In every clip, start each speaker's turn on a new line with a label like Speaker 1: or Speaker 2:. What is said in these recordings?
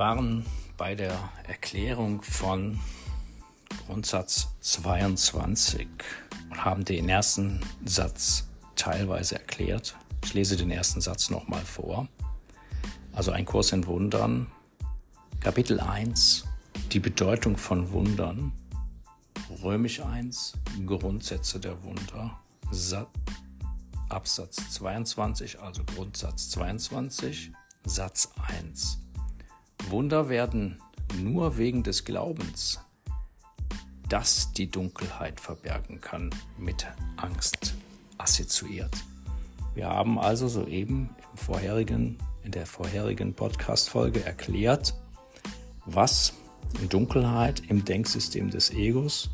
Speaker 1: waren bei der Erklärung von Grundsatz 22 und haben den ersten Satz teilweise erklärt. Ich lese den ersten Satz nochmal vor. Also ein Kurs in Wundern. Kapitel 1. Die Bedeutung von Wundern. Römisch 1. Grundsätze der Wunder. Absatz 22, also Grundsatz 22, Satz 1. Wunder werden nur wegen des Glaubens, dass die Dunkelheit verbergen kann, mit Angst assoziiert. Wir haben also soeben im vorherigen, in der vorherigen Podcast-Folge erklärt, was Dunkelheit im Denksystem des Egos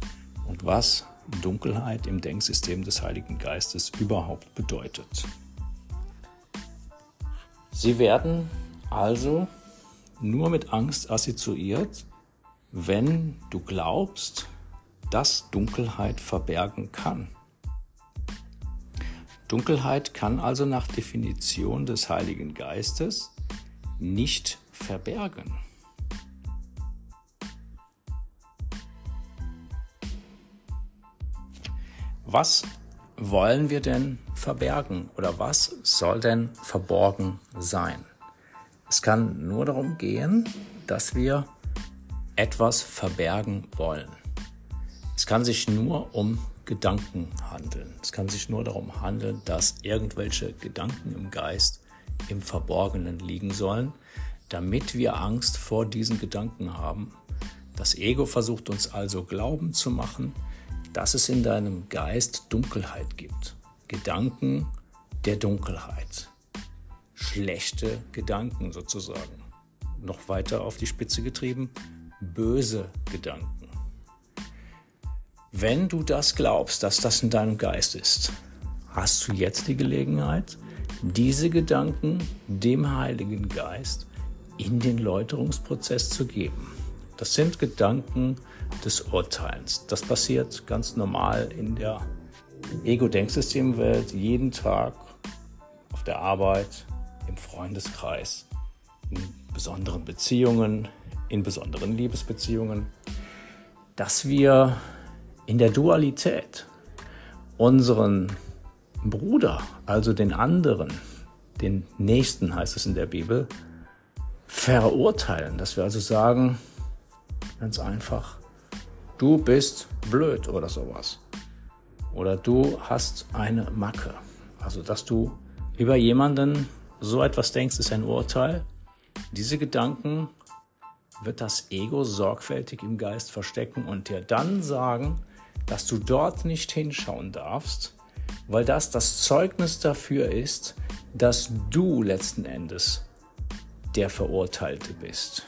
Speaker 1: und was Dunkelheit im Denksystem des Heiligen Geistes überhaupt bedeutet. Sie werden also nur mit Angst assoziiert, wenn du glaubst, dass Dunkelheit verbergen kann. Dunkelheit kann also nach Definition des Heiligen Geistes nicht verbergen. Was wollen wir denn verbergen oder was soll denn verborgen sein? Es kann nur darum gehen, dass wir etwas verbergen wollen. Es kann sich nur um Gedanken handeln. Es kann sich nur darum handeln, dass irgendwelche Gedanken im Geist im Verborgenen liegen sollen, damit wir Angst vor diesen Gedanken haben. Das Ego versucht uns also glauben zu machen, dass es in deinem Geist Dunkelheit gibt. Gedanken der Dunkelheit schlechte Gedanken sozusagen. Noch weiter auf die Spitze getrieben, böse Gedanken. Wenn du das glaubst, dass das in deinem Geist ist, hast du jetzt die Gelegenheit, diese Gedanken dem Heiligen Geist in den Läuterungsprozess zu geben. Das sind Gedanken des Urteilens. Das passiert ganz normal in der Ego-Denksystemwelt jeden Tag auf der Arbeit, im Freundeskreis, in besonderen Beziehungen, in besonderen Liebesbeziehungen, dass wir in der Dualität unseren Bruder, also den anderen, den Nächsten heißt es in der Bibel, verurteilen. Dass wir also sagen, ganz einfach, du bist blöd oder sowas. Oder du hast eine Macke. Also dass du über jemanden so etwas denkst, ist ein Urteil. Diese Gedanken wird das Ego sorgfältig im Geist verstecken und dir dann sagen, dass du dort nicht hinschauen darfst, weil das das Zeugnis dafür ist, dass du letzten Endes der Verurteilte bist.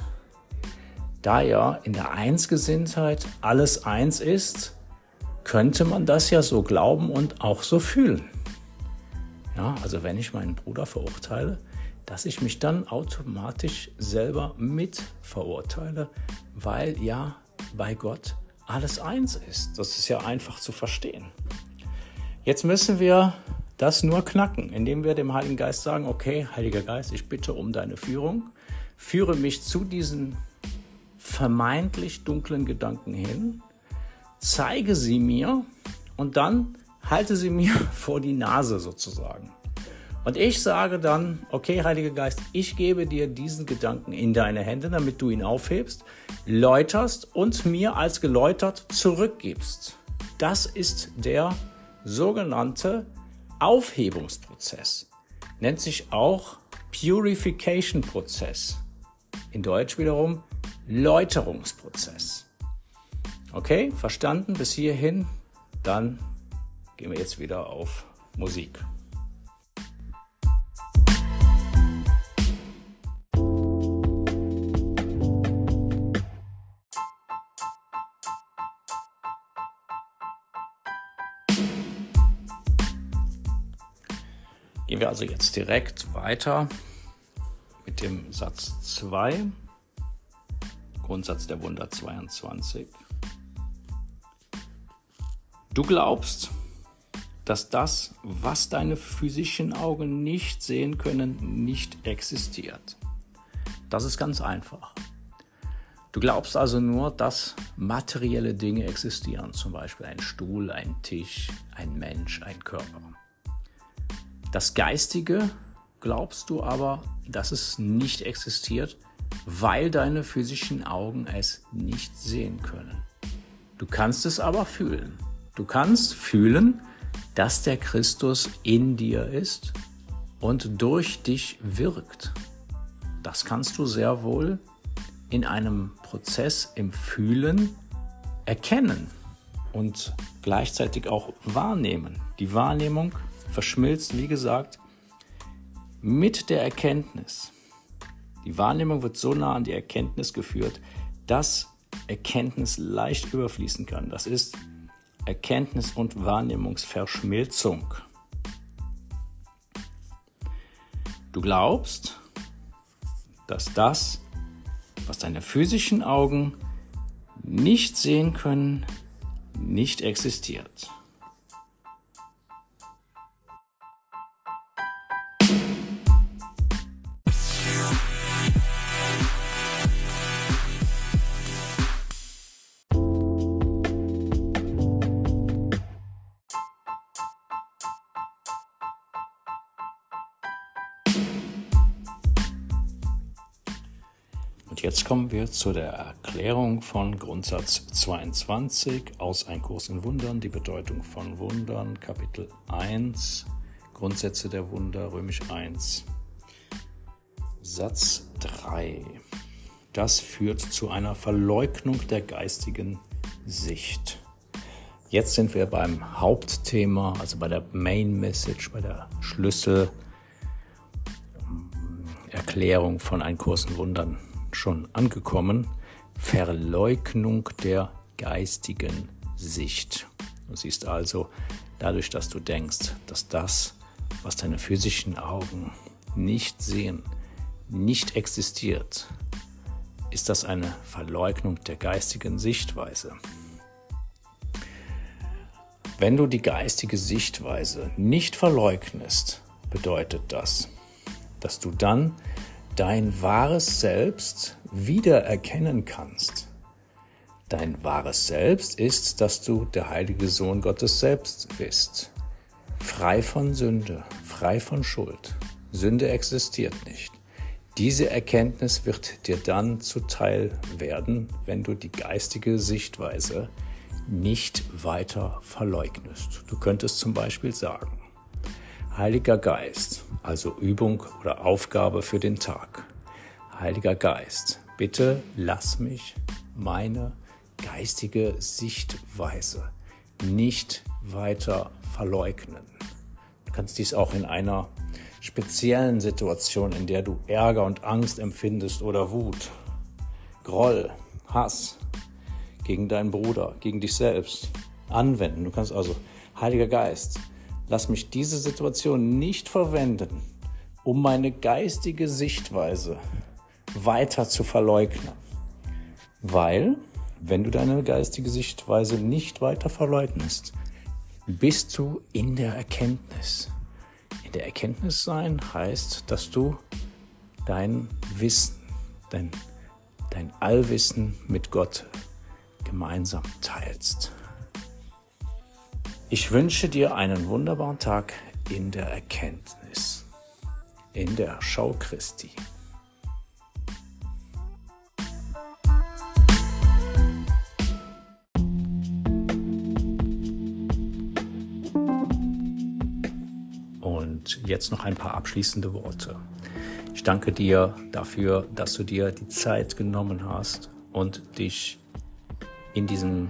Speaker 1: Da ja in der Einsgesinntheit alles eins ist, könnte man das ja so glauben und auch so fühlen. Ja, also wenn ich meinen Bruder verurteile, dass ich mich dann automatisch selber mit verurteile, weil ja bei Gott alles eins ist. Das ist ja einfach zu verstehen. Jetzt müssen wir das nur knacken, indem wir dem Heiligen Geist sagen, okay, Heiliger Geist, ich bitte um deine Führung, führe mich zu diesen vermeintlich dunklen Gedanken hin, zeige sie mir und dann halte sie mir vor die Nase sozusagen. Und ich sage dann, okay, Heiliger Geist, ich gebe dir diesen Gedanken in deine Hände, damit du ihn aufhebst, läuterst und mir als geläutert zurückgibst. Das ist der sogenannte Aufhebungsprozess. Nennt sich auch Purification-Prozess. In Deutsch wiederum Läuterungsprozess. Okay, verstanden bis hierhin? Dann gehen wir jetzt wieder auf Musik. Gehen wir also jetzt direkt weiter mit dem Satz 2, Grundsatz der Wunder 22. Du glaubst, dass das, was deine physischen Augen nicht sehen können, nicht existiert. Das ist ganz einfach. Du glaubst also nur, dass materielle Dinge existieren, zum Beispiel ein Stuhl, ein Tisch, ein Mensch, ein Körper. Das Geistige glaubst du aber, dass es nicht existiert, weil deine physischen Augen es nicht sehen können. Du kannst es aber fühlen. Du kannst fühlen, dass der Christus in dir ist und durch dich wirkt. Das kannst du sehr wohl in einem Prozess im Fühlen erkennen und gleichzeitig auch wahrnehmen. Die Wahrnehmung verschmilzt, wie gesagt, mit der Erkenntnis. Die Wahrnehmung wird so nah an die Erkenntnis geführt, dass Erkenntnis leicht überfließen kann. Das ist Erkenntnis und Wahrnehmungsverschmilzung. Du glaubst, dass das, was deine physischen Augen nicht sehen können, nicht existiert. Und jetzt kommen wir zu der Erklärung von Grundsatz 22 aus Ein Kurs in Wundern, die Bedeutung von Wundern, Kapitel 1, Grundsätze der Wunder, Römisch 1, Satz 3. Das führt zu einer Verleugnung der geistigen Sicht. Jetzt sind wir beim Hauptthema, also bei der Main Message, bei der Schlüsselerklärung von Ein Kurs in Wundern schon angekommen, Verleugnung der geistigen Sicht. Du siehst also, dadurch, dass du denkst, dass das, was deine physischen Augen nicht sehen, nicht existiert, ist das eine Verleugnung der geistigen Sichtweise. Wenn du die geistige Sichtweise nicht verleugnest, bedeutet das, dass du dann dein wahres Selbst wiedererkennen kannst. Dein wahres Selbst ist, dass du der heilige Sohn Gottes selbst bist. Frei von Sünde, frei von Schuld. Sünde existiert nicht. Diese Erkenntnis wird dir dann zuteil werden, wenn du die geistige Sichtweise nicht weiter verleugnest. Du könntest zum Beispiel sagen, Heiliger Geist, also Übung oder Aufgabe für den Tag. Heiliger Geist, bitte lass mich meine geistige Sichtweise nicht weiter verleugnen. Du kannst dies auch in einer speziellen Situation, in der du Ärger und Angst empfindest oder Wut, Groll, Hass gegen deinen Bruder, gegen dich selbst anwenden. Du kannst also, Heiliger Geist, Lass mich diese Situation nicht verwenden, um meine geistige Sichtweise weiter zu verleugnen. Weil, wenn du deine geistige Sichtweise nicht weiter verleugnest, bist du in der Erkenntnis. In der Erkenntnis sein heißt, dass du dein Wissen, dein, dein Allwissen mit Gott gemeinsam teilst. Ich wünsche dir einen wunderbaren Tag in der Erkenntnis, in der Schau Christi. Und jetzt noch ein paar abschließende Worte. Ich danke dir dafür, dass du dir die Zeit genommen hast und dich in diesem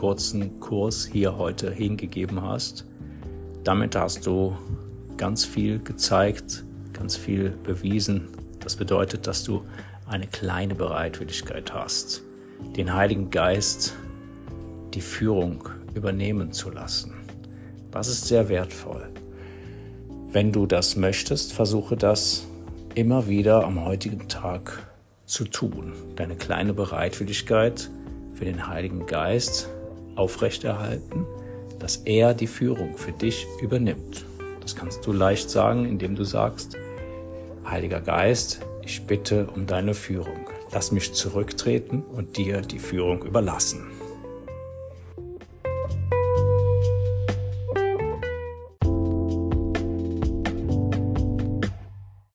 Speaker 1: kurzen Kurs hier heute hingegeben hast. Damit hast du ganz viel gezeigt, ganz viel bewiesen. Das bedeutet, dass du eine kleine Bereitwilligkeit hast, den Heiligen Geist die Führung übernehmen zu lassen. Das ist sehr wertvoll. Wenn du das möchtest, versuche das immer wieder am heutigen Tag zu tun. Deine kleine Bereitwilligkeit für den Heiligen Geist aufrechterhalten, dass er die Führung für dich übernimmt. Das kannst du leicht sagen, indem du sagst, Heiliger Geist, ich bitte um deine Führung. lass mich zurücktreten und dir die Führung überlassen.